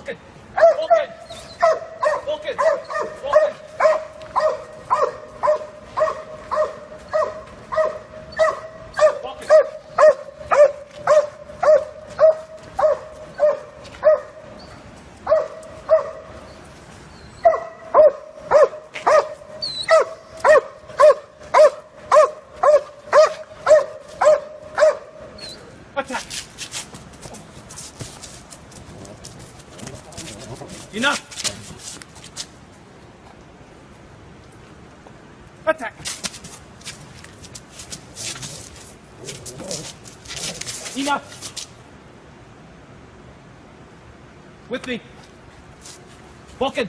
Vulcan! Vulcan! Vulcan! Vulcan! Vulcan! Attack! Enough! Attack! Enough! With me! Vulcan!